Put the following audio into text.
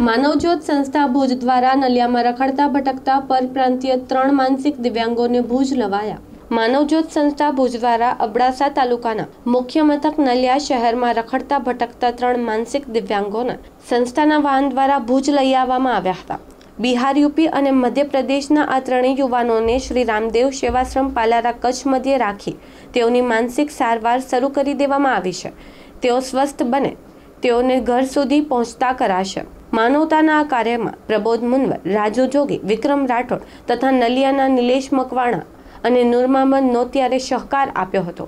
માનવજ્યોત સંસ્થા ભુજ દ્વારા નલિયામાં રખડતા ભટકતા પરપ્રાંતીય ત્રણ માનસિક દિવ્યાંગોને ભુજ લવાયા. માનવજ્યોત સંસ્થા ભુજ દ્વારા અબડાસા તાલુકાના મુખ્ય મથક નલિયા શહેરમાં રખડતા ભટકતા ત્રણ માનસિક દિવ્યાંગોને સંસ્થાના વાહન દ્વારા ભુજ લઈ આવવામાં આવ્યા હતા. બિહાર યુપી અને મધ્યપ્રદેશના આ ત્રણેય યુવાનોને શ્રી રામદેવ સેવાશ્રમ પાલારા કચ્છ મધ્યે રાખી તેઓની માનસિક સારવાર શરૂ કરી દેવામાં આવી છે. તેઓ સ્વસ્થ બને. તેઓને ઘર સુધી પહોંચતા કરાશે. માનવતાના આ કાર્યમાં પ્રબોધ મુનવર, રાજુ જોગી, વિક્રમ રાઠોડ તથા નલિયાના નિલેશ મકવાણા અને નૂર નોત્યારે નોતિયારે સહકાર આપ્યો હતો.